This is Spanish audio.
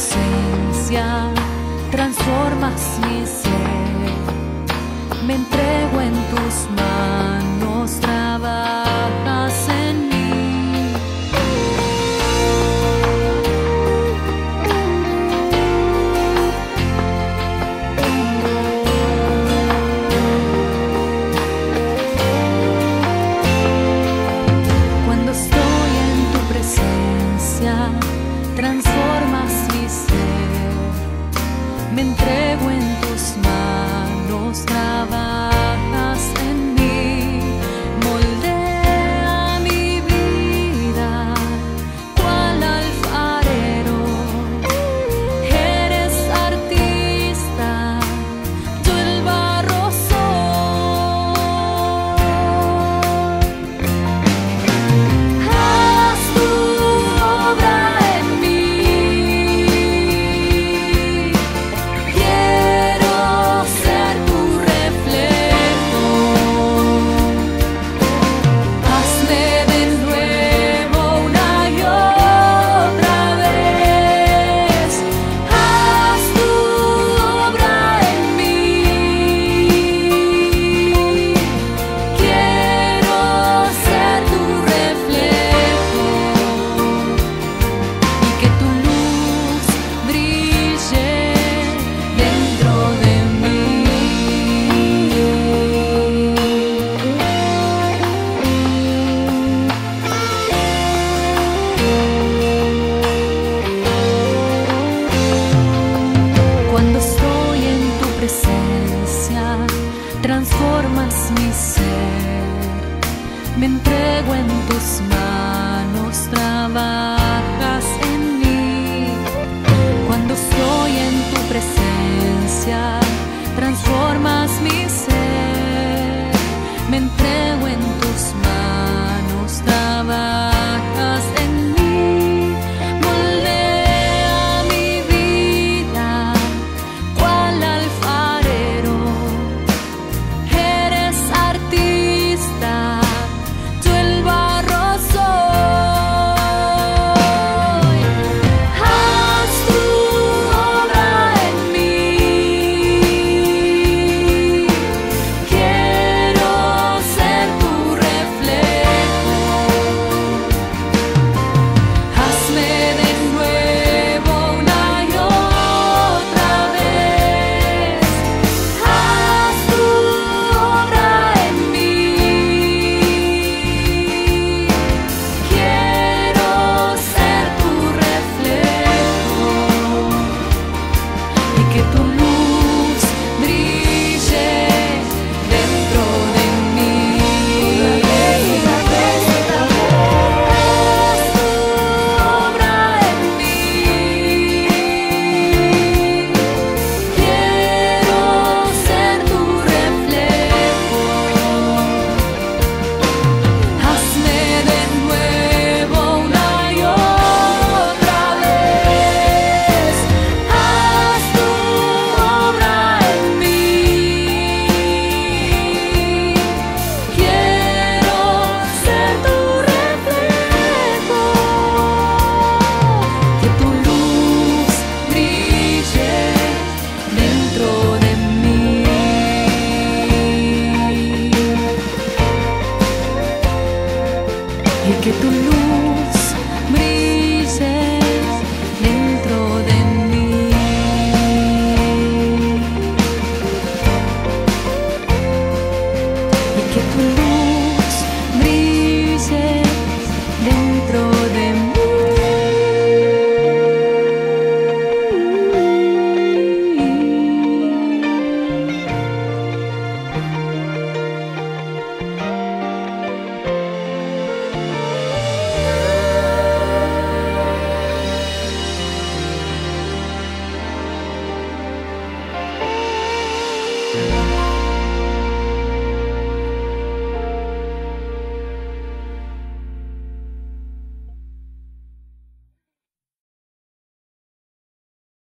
presencia transformas mi ser, me entrego en tus manos. me entrego en tus manos, trabajas en mí. Cuando estoy en tu presencia.